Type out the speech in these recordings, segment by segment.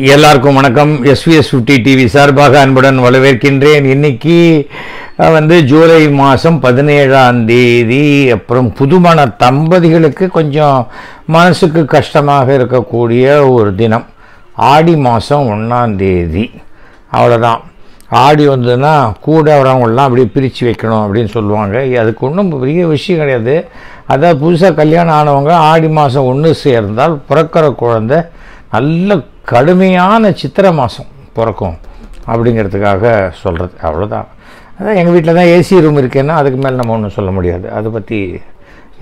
எல்லாருக்கும் வணக்கம். SVS fifty TV சார்பாக அன்புடன் வரவேற்கின்றேன். இன்னைக்கு வந்து ஜூலை மாதம் பதினேழாம் தேதி. அப்புறம் புதுமண தம்பதிகளுக்கு கொஞ்சம் மனசுக்கு கஷ்டமாக இருக்கக்கூடிய ஒரு தினம். ஆடி மாதம் ஒன்றாம் தேதி. அவ்வளோதான் ஆடி வந்ததுன்னா கூட வரவங்களாம் அப்படியே பிரித்து வைக்கணும் அப்படின்னு சொல்லுவாங்க. அதுக்கு ஒன்றும் பெரிய விஷயம் கிடையாது. அதாவது புதுசாக கல்யாணம் ஆனவங்க ஆடி மாதம் ஒன்று சேர்ந்தால் பிறக்கிற குழந்தை நல்ல கடுமையான சித்திரை மாதம் பிறக்கும் அப்படிங்கிறதுக்காக சொல்கிறது அவ்வளோதான் அதான் எங்கள் வீட்டில் தான் ஏசி ரூம் இருக்கேன்னா அதுக்கு மேலே நம்ம ஒன்றும் சொல்ல முடியாது. அதை பற்றி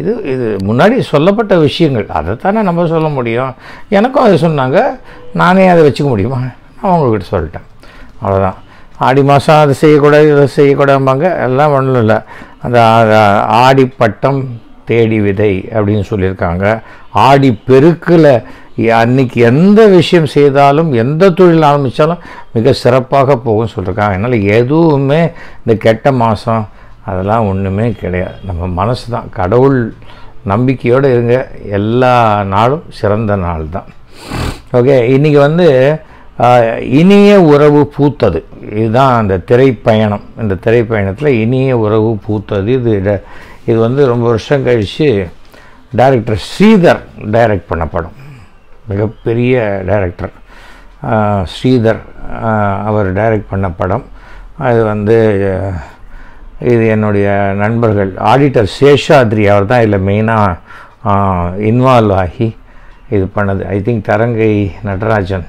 இது இது முன்னாடி சொல்லப்பட்ட விஷயங்கள். அதைத்தானே நம்ம சொல்ல முடியும். எனக்கும் அதை சொன்னாங்க. நானே அதை வச்சுக்க முடியுமா? நான் உங்கள்கிட்ட சொல்லிட்டேன். அவ்வளோதான் ஆடி மாதம் அதை செய்யக்கூடாது இதை செய்யக்கூடாதும்பாங்க. எல்லாம் ஒன்றும் இல்லை. அந்த ஆடி பட்டம் தேடி விதை அப்படின்னு சொல்லியிருக்காங்க. ஆடி பெருக்கில் அன்னைக்கு எந்த விஷயம் செய்தாலும் எந்த தொழில் ஆரம்பித்தாலும் மிக சிறப்பாக போகும் சொல்லியிருக்காங்க அதனால் எதுவுமே இந்த கெட்ட மாதம் அதெல்லாம் ஒன்றுமே கிடையாது. நம்ம மனசு தான். கடவுள் நம்பிக்கையோடு இருங்க. எல்லா நாளும் சிறந்த நாள் தான். ஓகே இன்றைக்கி வந்து இனிய உறவு பூத்தது. இதுதான் அந்த திரைப்பயணம். இந்த திரைப்பயணத்தில் இனிய உறவு பூத்தது. இது இது வந்து ரொம்ப வருஷம் கழித்து டைரக்டர் ஸ்ரீதர் டைரக்ட் பண்ண படம். மிகப்பெரிய டைரக்டர் ஸ்ரீதர் அவர் டைரக்ட் பண்ண படம். அது வந்து இது என்னுடைய நண்பர்கள் ஆடிட்டர் சேஷாத்ரி அவர் தான் இதில் மெயினாக இன்வால்வ் ஆகி இது பண்ணது. ஐ திங்க் தரங்கை நடராஜன்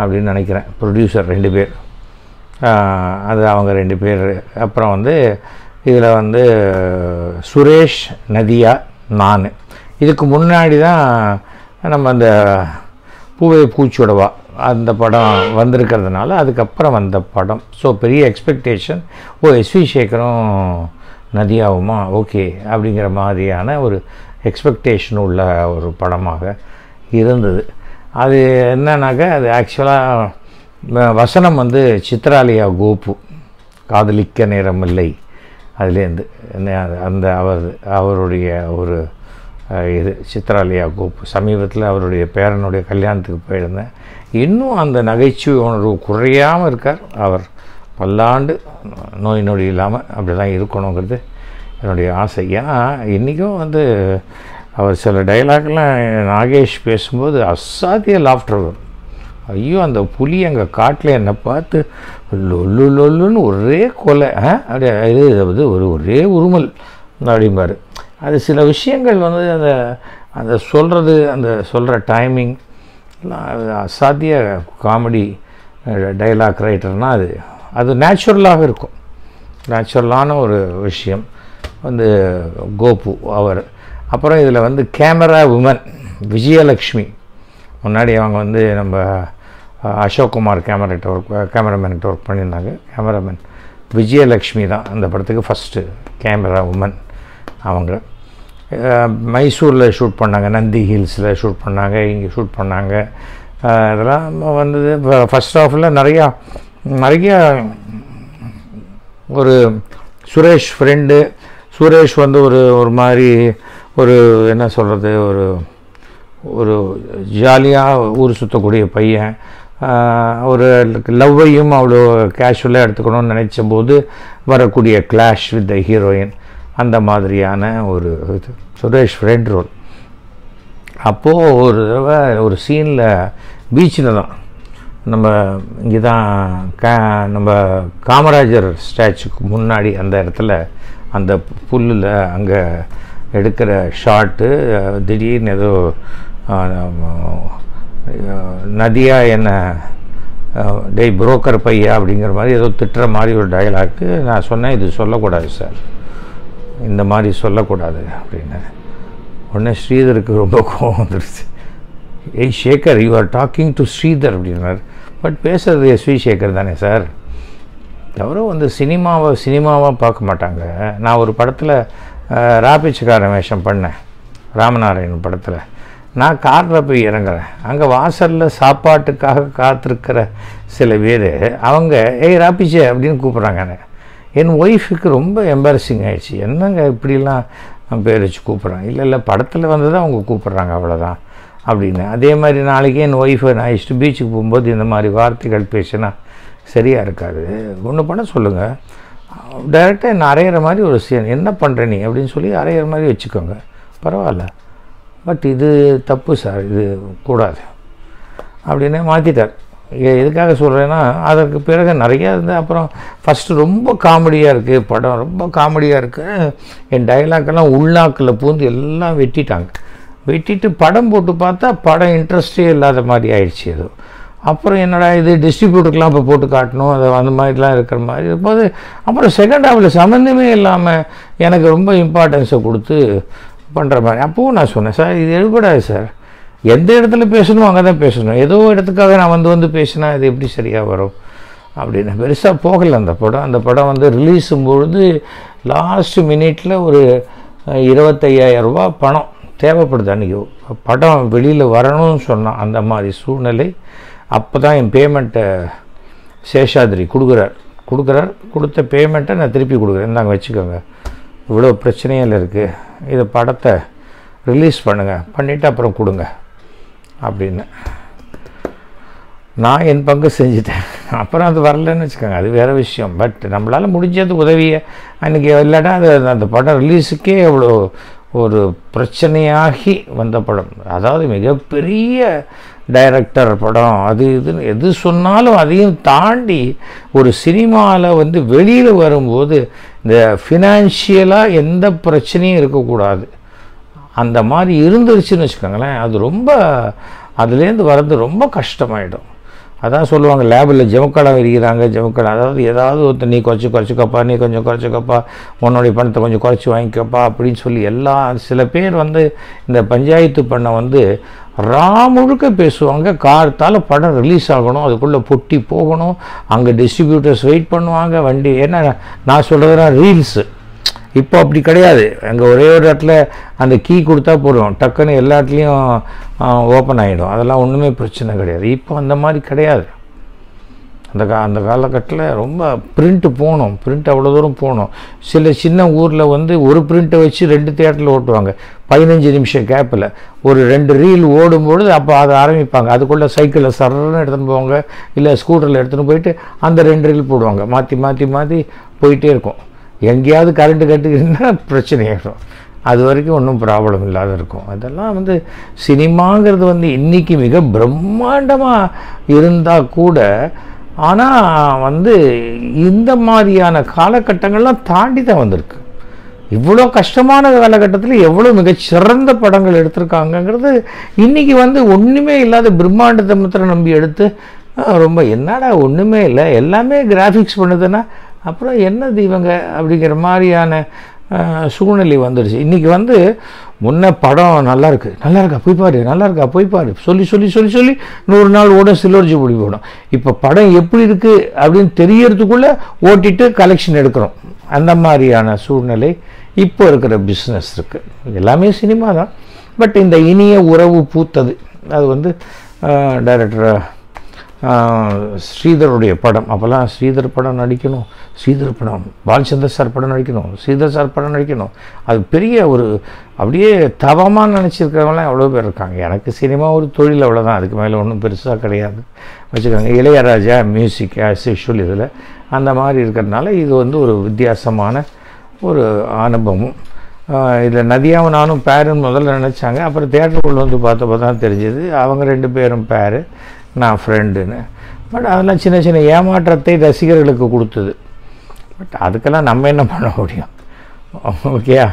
அப்படின்னு நினைக்கிறேன். ப்ரொடியூசர் ரெண்டு பேர். அது அவங்க ரெண்டு பேர். அப்புறம் வந்து இதில் வந்து சுரேஷ் நதியா நான். இதுக்கு முன்னாடி தான் நம்ம அந்த பூவை பூச்சுடவா அந்த படம் வந்திருக்கிறதுனால அதுக்கப்புறம் வந்த படம். ஸோ பெரிய எக்ஸ்பெக்டேஷன் ஓ எஸ்வி சேகரும் நதியாகுமா ஓகே அப்படிங்கிற மாதிரியான ஒரு எக்ஸ்பெக்டேஷன் உள்ள ஒரு படமாக இருந்தது. அது என்னன்னாக்கா அது ஆக்சுவலாக வசனம் வந்து சித்ராலயா கோபு காதலிக்க நேரமில்லை. அதுலேருந்து என்ன அந்த அவர் அவருடைய ஒரு இது சித்ராலயா கோப்பு சமீபத்தில் அவருடைய பேரனுடைய கல்யாணத்துக்கு போயிருந்தேன். இன்னும் அந்த நகைச்சுவை உணர்வு குறையாமல் இருக்கார். அவர் பல்லாண்டு நோய் நொடி இல்லாமல் அப்படி தான் இருக்கணுங்கிறது என்னுடைய ஆசை. ஏன்னா இன்றைக்கும் வந்து அவர் சில டைலாக்லாம் நாகேஷ் பேசும்போது அசாத்திய லாஃப்டர் வரும். ஐயோ அந்த புலி எங்கள் காட்டில் என்னை பார்த்து லொல்லு லொல்லுன்னு ஒரே கொலை. அப்படியே? இது வந்து ஒரு ஒரே உருமல் அப்படிம்பார். அது சில விஷயங்கள் வந்து அந்த அந்த சொல்கிறது அந்த சொல்கிற டைமிங் அசாத்திய காமெடி டைலாக் ரைட்டர்னால் அது அது நேச்சுரலாக இருக்கும். நேச்சுரலான ஒரு விஷயம். வந்து கோபு அவர். அப்புறம் இதில் வந்து கேமரா உமன் விஜயலக்ஷ்மி. முன்னாடி அவங்க வந்து நம்ம அசோக்குமார் அசோக் குமார் கேமராட்ட ஒர்க் கேமராமேன்கிட்ட ஒர்க் பண்ணியிருந்தாங்க. கேமராமேன் விஜயலக்ஷ்மி தான். அந்த படத்துக்கு ஃபஸ்ட்டு கேமரா உமன் அவங்க. மைசூரில் ஷூட் பண்ணாங்க நந்தி ஹில்ஸில் ஷூட் பண்ணாங்க இங்கே ஷூட் பண்ணாங்க. அஹ், இதெல்லாம் வந்தது ஃபஸ்ட் ஆஃபில் நிறையா நிறையா ஒரு சுரேஷ் ஃப்ரெண்டு சுரேஷ் வந்து ஒரு ஒரு மாதிரி ஒரு என்ன சொல்கிறது ஒரு ஒரு ஜாலியாக ஊர் சுற்றக்கூடிய பையன். ஒரு லவ்வையும் அவ்வளோ கேஷுவலாக எடுத்துக்கணும்னு நினைச்ச போது வரக்கூடிய கிளாஷ் வித் த ஹீரோயின் அந்த மாதிரியான ஒரு இது. சுரேஷ் ஃப்ரெண்ட் ரோல் அப்போது ஒரு தடவை ஒரு சீனில் பீச்சில் தான். நம்ம இங்கே தான் கா நம்ம காமராஜர் ஸ்டாச்சுக்கு முன்னாடி அந்த இடத்துல அந்த புல்லில் அங்கே எடுக்கிற ஷாட்டு திடீர்னு ஏதோ நதியாக நதியா என்ன டெய் டேய் புரோக்கர் பையா அப்படிங்கிற மாதிரி ஏதோ திட்டுற மாதிரி ஒரு டயலாக்கு நான் சொன்னேன். இது சொல்லக்கூடாது சார் இந்த மாதிரி சொல்லக்கூடாது அப்படின்னு. உடனே ஸ்ரீதருக்கு ரொம்ப கோவம் வந்துடுச்சு ஏய் Sekar you are talking to Sridhar அப்படின்னார். பட் பேசுறது எஸ்வி சேகர் தானே சார். தவிர வந்து சினிமாவை சினிமாவாக பார்க்க மாட்டாங்க. நான் ஒரு படத்தில் ராபிச்சக்காரன் வேஷம் பண்ணேன். ராமநாராயணன் படத்தில். நான் காரில் போய் இறங்குறேன். அங்கே வாசலில் சாப்பாட்டுக்காக காத்திருக்கிற சில பேர் அவங்க ஏய் ராபிச்சே அப்படின்னு கூப்பிட்றாங்க எனக்கு என் ஒய்ஃபுக்கு ரொம்ப எம்பாரசிங் ஆகிடுச்சு என்னங்க இப்படிலாம் பேர் வச்சு கூப்பிட்றாங்க? இல்லை இல்லை படத்தில் வந்து தான் அவங்க கூப்பிட்றாங்க அவ்வளோதான் அப்படின்னு. அதே மாதிரி நாளைக்கே என் ஒய்ஃபை நான் இஷ்டு பீச்சுக்கு போகும்போது இந்த மாதிரி வார்த்தைகள் பேசினா சரியாக இருக்காது. ஒன்று பண்ண சொல்லுங்கள் டைரெக்டாக என்ன அரையிற மாதிரி ஒரு சீன் என்ன பண்ணுற நீ? அப்படின்னு சொல்லி அரையிற மாதிரி வச்சுக்கோங்க. பரவாயில்ல. பட் இது தப்பு சார் இது கூடாது. அப்படின்னு மாற்றிட்டார் எதுக்காக சொல்கிறேன்னா அதற்கு பிறகு நிறையா இருந்து அப்புறம் ஃபஸ்ட்டு ரொம்ப காமெடியாக இருக்குது படம் ரொம்ப காமெடியாக இருக்குது என் டைலாக்கெல்லாம் உள்நாக்கில் பூந்து எல்லாம் வெட்டிட்டாங்க. வெட்டிட்டு படம் போட்டு பார்த்தா படம் இன்ட்ரெஸ்டே இல்லாத மாதிரி ஆயிடுச்சு அது. அப்புறம் என்னடா இது டிஸ்ட்ரிபியூட்டருக்கெலாம் இப்போ போட்டு காட்டணும் அது அந்த மாதிரிலாம் இருக்கிற மாதிரி இருக்கும்போது அப்புறம் செகண்ட் ஹாஃபில் சம்மந்தமே இல்லாமல் எனக்கு ரொம்ப இம்பார்ட்டன்ஸை கொடுத்து பண்ணுற மாதிரி. அப்போவும் நான் சொன்னேன் சார் இது எடுக்கூடாது சார். எந்த இடத்துல பேசணும் அங்கே தான் பேசணும். ஏதோ இடத்துக்காக நான் வந்து வந்து பேசினா இது எப்படி சரியாக வரும்? அப்படின்னு பெருசாக போகலை அந்த படம். அந்த படம் வந்து ரிலீஸும் பொழுது லாஸ்ட் மினிட்ல ஒரு இருபத்தையாயிரம் ரூபா பணம் தேவைப்படுது அன்றைக்கி படம் வெளியில் வரணும்னு சொன்னான். அந்த மாதிரி சூழ்நிலை. அப்போ தான் என் பேமெண்ட்டை சேஷாதிரி கொடுக்குறார். கொடுக்குறார். கொடுத்த பேமெண்ட்டை நான் திருப்பி கொடுக்குறேன். இந்தாங்க வச்சுக்கோங்க. இவ்வளோ பிரச்சனையில் இருக்குது இதை படத்தை ரிலீஸ் பண்ணுங்கள் பண்ணிவிட்டு அப்புறம் கொடுங்க. அப்படின்னு. நான் என் பங்கு செஞ்சுட்டேன். அப்புறம் அது வரலன்னு வச்சுக்கோங்க அது வேறு விஷயம். பட் நம்மளால் முடிஞ்சது உதவியை அன்றைக்கி இல்லாட்டா அது அந்த படம் ரிலீஸுக்கே எவ்வளோ ஒரு பிரச்சனையாகி வந்த படம். அதாவது மிகப்பெரிய டைரக்டர் படம் அது இதுன்னு எது சொன்னாலும் அதையும் தாண்டி ஒரு சினிமாவில் வந்து வெளியில் வரும்போது இந்த ஃபினான்ஷியலாக எந்த பிரச்சனையும் இருக்கக்கூடாது. அந்த மாதிரி இருந்துருச்சுன்னு வச்சுக்கோங்களேன் அது ரொம்ப அதுலேருந்து வர்றது ரொம்ப கஷ்டமாயிடும். அதான் சொல்லுவாங்க லேபில் ஜமக்கடை விரிக்கிறாங்க ஜமக்கடை அதாவது ஏதாவது ஒருத்தர் நீ குறைச்சி குறைச்சிக்கப்பா நீ கொஞ்சம் குறைச்சிக்கப்பா உன்னுடைய பணத்தை கொஞ்சம் குறைச்சி வாங்கிக்கப்பா அப்படின்னு சொல்லி எல்லா சில பேர் வந்து இந்த பஞ்சாயத்து பண்ணை வந்து ரா முழுக்க பேசுவாங்க. கார்த்தால் படம் ரிலீஸ் ஆகணும் அதுக்குள்ளே பொட்டி போகணும் அங்கே டிஸ்ட்ரிபியூட்டர்ஸ் வெயிட் பண்ணுவாங்க வண்டி ஏன்னா நான் சொல்கிறதுனா ரீல்ஸு இப்போ அப்படி கிடையாது. அங்கே ஒரே ஒரு இடத்துல அந்த கீ கொடுத்தா போதும். டக்குன்னு எல்லா இடத்துலையும் ஓப்பன் ஆகிடும் அதெல்லாம் ஒன்றுமே பிரச்சனை கிடையாது. இப்போ அந்த மாதிரி கிடையாது. அந்த கா அந்த காலகட்டத்தில் ரொம்ப பிரிண்ட்டு போகணும். பிரிண்ட் அவ்வளோ தூரம் போகணும். சில சின்ன ஊரில் வந்து ஒரு பிரிண்ட்டை வச்சு ரெண்டு தேட்டரில் ஓட்டுவாங்க. பதினஞ்சு நிமிஷம் கேப்பில் ஒரு ரெண்டு ரீல் ஓடும்பொழுது அப்போ அதை ஆரம்பிப்பாங்க. அதுக்குள்ளே சைக்கிளில் சரன்னு எடுத்துன்னு போவாங்க. இல்லை ஸ்கூட்டரில் எடுத்துன்னு போயிட்டு அந்த ரெண்டு ரீல் போடுவாங்க. மாற்றி மாற்றி மாற்றி போயிட்டே இருக்கும். எங்கேயாவது கரண்ட்டு கட்டுக்குன்னா பிரச்சனை ஆகிடும் அது வரைக்கும் ஒன்றும் ப்ராப்ளம் இல்லாத இருக்கும். அதெல்லாம் வந்து சினிமாங்கிறது வந்து இன்றைக்கி மிக பிரம்மாண்டமாக இருந்தால் கூட ஆனால் வந்து இந்த மாதிரியான காலகட்டங்கள்லாம் தாண்டி தான் வந்திருக்கு. இவ்வளோ கஷ்டமான காலகட்டத்தில் எவ்வளோ மிகச்சிறந்த படங்கள் எடுத்திருக்காங்கங்கிறது இன்றைக்கி வந்து ஒன்றுமே இல்லாத பிரம்மாண்டத்தை மாத்திரம் நம்பி எடுத்து ரொம்ப என்னடா ஒன்றுமே இல்லை எல்லாமே கிராஃபிக்ஸ் பண்ணுதுன்னா அப்புறம் என்னது இவங்க அப்படிங்கிற மாதிரியான சூழ்நிலை வந்துடுச்சு. இன்றைக்கி வந்து முன்ன படம் நல்லா இருக்குது நல்லா இருக்கா போய் பாரு. நல்லா இருக்கா போய் பாரு. சொல்லி சொல்லி சொல்லி சொல்லி நூறு நாள் ஓட சில்வர் பிடி போடும். இப்போ படம் எப்படி இருக்குது அப்படின்னு தெரியறதுக்குள்ளே ஓட்டிட்டு கலெக்ஷன் எடுக்கிறோம். அந்த மாதிரியான சூழ்நிலை இப்போ இருக்கிற பிஸ்னஸ் இருக்குது எல்லாமே சினிமா தான். பட் இந்த இனிய உறவு பூத்தது. அது வந்து டைரக்டர் ஸ்ரீதருடைய படம். அப்போல்லாம் ஸ்ரீதர் படம் நடிக்கணும். ஸ்ரீதர் படம். பாலச்சந்தர் சார் படம் நடிக்கணும். ஸ்ரீதர் சார் படம் நடிக்கணும். அது பெரிய ஒரு அப்படியே தவமாக நினச்சிருக்கிறவங்களாம் எவ்வளோ பேர் இருக்காங்க. எனக்கு சினிமா ஒரு தொழில் அவ்வளோதான் அதுக்கு மேலே ஒன்றும் பெருசாக கிடையாது. வச்சுக்கோங்க இளையராஜா மியூசிக் ஆஸ் யூஷுவல் இதில் அந்த மாதிரி இருக்கிறதுனால இது வந்து ஒரு வித்தியாசமான ஒரு அனுபவம். இதில் நதியாவும் நானும் பேருன்னு முதல்ல நினச்சாங்க. அப்புறம் தேட்டருக்குள்ளே வந்து பார்த்தப்போ தான் தெரிஞ்சது. அவங்க ரெண்டு பேரும் பேரு. நான் ஃப்ரெண்டுன்னு பட் அதெல்லாம் சின்ன சின்ன ஏமாற்றத்தை ரசிகர்களுக்கு கொடுத்தது. பட் அதுக்கெல்லாம் நம்ம என்ன பண்ண முடியும்? ஓகே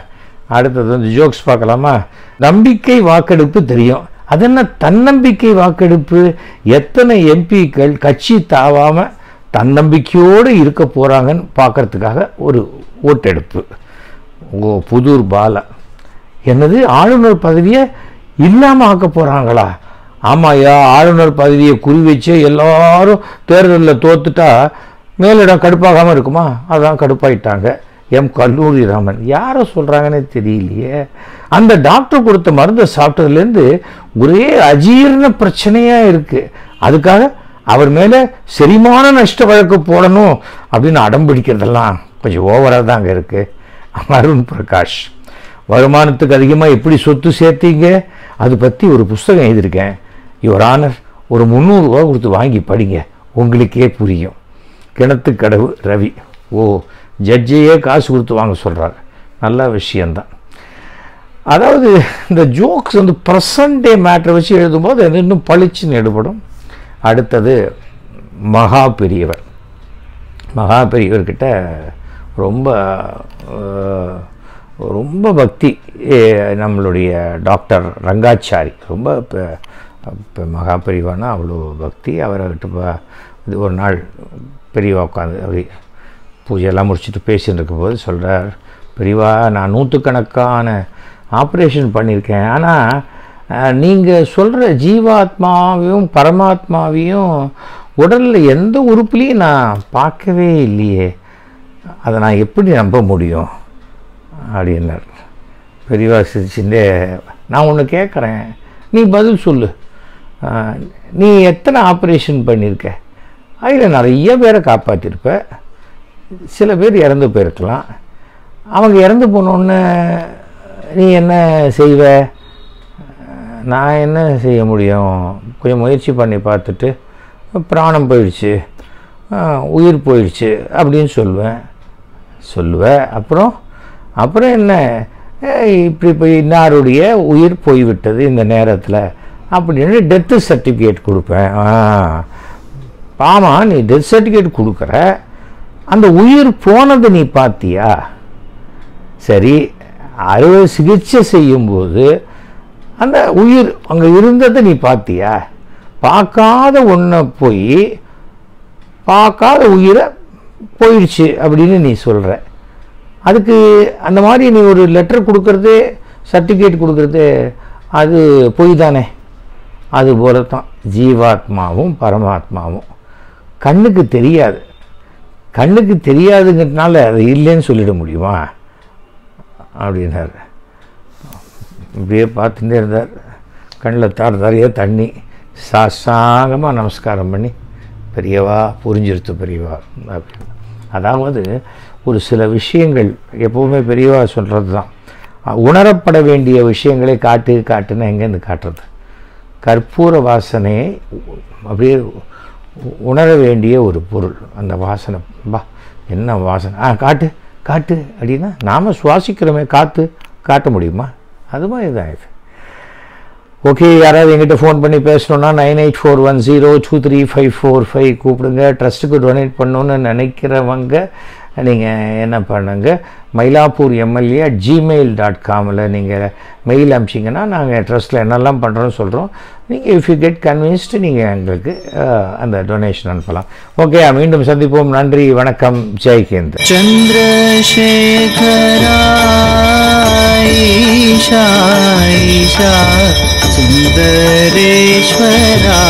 அடுத்தது வந்து ஜோக்ஸ் பார்க்கலாமா? நம்பிக்கை வாக்கெடுப்பு தெரியும். அது என்ன தன்னம்பிக்கை வாக்கெடுப்பு? எத்தனை எம்பிக்கள் கட்சி தாவாமல் தன்னம்பிக்கையோடு இருக்க போகிறாங்கன்னு பார்க்கறதுக்காக ஒரு ஓட்டெடுப்பு. ஓ புதூர் பாலா. என்னது? ஆளுநர் பதவியை இல்லாமல் ஆக்க போகிறாங்களா ஆமாய்யா ஆளுநர் பதவியை குறி வச்சு எல்லாரும் தேர்தலில் தோத்துட்டா மேலிடம் கடுப்பாகாமல் இருக்குமா? அதான் கடுப்பாயிட்டாங்க. எம். கல்லூரி ராமன் யாரை சொல்கிறாங்கன்னே தெரியலையே. அந்த டாக்டர் கொடுத்த மருந்தை சாப்பிட்டதுலேருந்து ஒரே அஜீரண பிரச்சனையாக இருக்குது அதுக்காக அவர் மேலே செரிமான நஷ்ட வழக்கு போடணும் அப்படின்னு அடம் பிடிக்கிறதெல்லாம் கொஞ்சம் ஓவராக தான் அங்கே இருக்குது அருண் பிரகாஷ். வருமானத்துக்கு அதிகமாக எப்படி சொத்து சேர்த்தீங்க? அது பற்றி ஒரு புஸ்தகம் எழுதியிருக்கேன். யுவர் ஆனர் ஒரு முந்நூறுரூவா கொடுத்து வாங்கி படிங்க. உங்களுக்கே புரியும். கிணத்து கடவு ரவி. ஓ ஜட்ஜையே காசு கொடுத்து வாங்க சொல்கிறார் நல்ல விஷயந்தான் அதாவது இந்த ஜோக்ஸ் வந்து ப்ரெசன்ட் டே மேட்ரை வச்சு எழுதும்போது அது இன்னும் பளிச்சுன்னு எடுபடும். அடுத்தது மகா பெரியவர். மகா பெரியவர்கிட்ட ரொம்ப ரொம்ப பக்தி நம்மளுடைய டாக்டர் ரங்காச்சாரி. ரொம்ப இப்போ இப்போ மகா பெரியவானா அவ்வளோ பக்தி அவர்கிட்ட இது ஒரு நாள் பெரியவா உட்காந்து அப்படி பூஜையெல்லாம் முடிச்சுட்டு பேசிட்டு இருக்கும்போது சொல்கிறார் பெரியவா நான் நூற்றுக்கணக்கான ஆப்ரேஷன் பண்ணியிருக்கேன். ஆனால் நீங்கள் சொல்கிற ஜீவாத்மாவையும் பரமாத்மாவையும் உடலில் எந்த உறுப்புலையும் நான் பார்க்கவே இல்லையே. அதை நான் எப்படி நம்ப முடியும்? அப்படின்னார். பெரியவா சிரிச்சுட்டு நான் ஒன்று கேட்குறேன் நீ பதில் சொல்லு. நீ எத்தனை ஆப்ரேஷன் பண்ணியிருக்க அதில் நிறைய பேரை காப்பாற்றிருப்ப சில பேர் இறந்து போயிருக்கலாம். அவங்க இறந்து போனோன்னு நீ என்ன செய்வ? நான் என்ன செய்ய முடியும்? கொஞ்சம் முயற்சி பண்ணி பார்த்துட்டு பிராணம் போயிடுச்சு உயிர் போயிடுச்சு அப்படின்னு சொல்லுவேன். சொல்லுவேன் அப்புறம் அப்புறம் என்ன? ஏய், இப்படி இப்போ இன்னாருடைய உயிர் போய்விட்டது இந்த நேரத்தில். அப்படின்னு டெத்து சர்டிஃபிகேட் கொடுப்பேன். ஆ. ஆமாம் நீ டெத் சர்டிஃபிகேட் கொடுக்குற. அந்த உயிர் போனதை நீ பார்த்தியா? சரி அறுவை சிகிச்சை செய்யும்போது அந்த உயிர் அங்கே இருந்ததை நீ பார்த்தியா? பார்க்காத ஒன்றை போய் பார்க்காத உயிரை போயிடுச்சு அப்படின்னு நீ சொல்கிற அதுக்கு அந்த மாதிரி நீ ஒரு லெட்டர் கொடுக்கறது சர்டிஃபிகேட் கொடுக்கறது அது பொய் தானே? அது போல தான் ஜீவாத்மாவும் பரமாத்மாவும். கண்ணுக்கு தெரியாது. கண்ணுக்கு தெரியாதுங்கிறதுனால அது இல்லைன்னு சொல்லிட முடியுமா? அப்படின்னாரு. இப்படியே பார்த்துட்டே இருந்தார். கண்ணில் தார் தாரையே தண்ணி சாசாங்கமாக நமஸ்காரம் பண்ணி பெரியவா புரிஞ்சிருத்து பெரியவா. அப்படின்னு. அதாவது ஒரு சில விஷயங்கள் எப்போவுமே பெரியவா சொல்கிறது தான் உணரப்பட வேண்டிய விஷயங்களை காட்டு காட்டுன்னு எங்கேருந்து காட்டுறது? கற்பூர வாசனையை அப்படியே உணர வேண்டிய ஒரு பொருள். அந்த வாசனை. பா என்ன வாசனை? ஆ காட்டு காட்டு அப்படின்னா நாம் சுவாசிக்கிறோமே காற்று காட்ட முடியுமா? அது மாதிரி தான் இது. ஓகே யாராவது எங்கிட்ட ஃபோன் பண்ணி பேசணுன்னா nine eight four one zero two three five four five கூப்பிடுங்க. ட்ரஸ்ட்டுக்கு டொனேட் பண்ணணுன்னு நினைக்கிறவங்க நீங்கள் என்ன பண்ணுங்க? மயிலாப்பூர் எம்எல்ஏ ஜிமெயில் டாட் காமில் நீங்கள் மெயில் அமிச்சிங்கன்னா நாங்கள் ட்ரஸ்ட்டில் என்னெல்லாம் பண்ணுறோன்னு சொல்கிறோம் நீங்கள் இஃப் யூ கெட் கன்வின்ஸ்டு நீங்கள் எங்களுக்கு அந்த டொனேஷன் அனுப்பலாம். ஓகே மீண்டும் சந்திப்போம். நன்றி வணக்கம். ஜெய்ஹிந்த் சந்திரசேகராயிஷா சுந்தரேஸ்வரா.